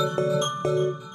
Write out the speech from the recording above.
Música